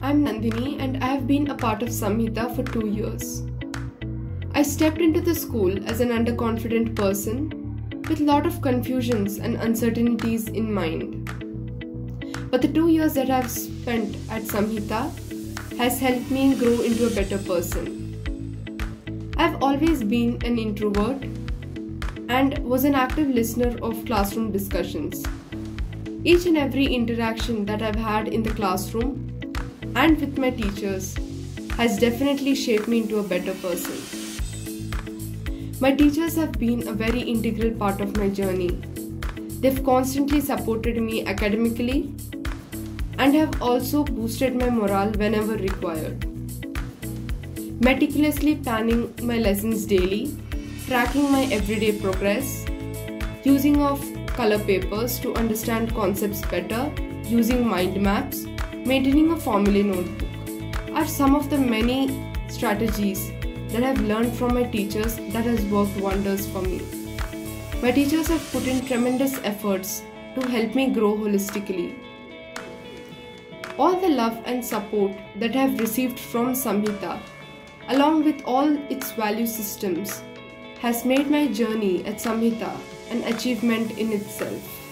I'm Nandini and I have been a part of Samhita for two years. I stepped into the school as an underconfident person with lot of confusions and uncertainties in mind. But the two years that I've spent at Samhita has helped me grow into a better person. I've always been an introvert and was an active listener of classroom discussions. Each and every interaction that I've had in the classroom and with my teachers has definitely shaped me into a better person. My teachers have been a very integral part of my journey. They've constantly supported me academically and have also boosted my morale whenever required. Meticulously planning my lessons daily, tracking my everyday progress, using of color papers to understand concepts better, using mind maps, maintaining a formulae notebook are some of the many strategies that I've learned from my teachers that has worked wonders for me. My teachers have put in tremendous efforts to help me grow holistically. All the love and support that I have received from Samhita, along with all its value systems, has made my journey at Samhita an achievement in itself.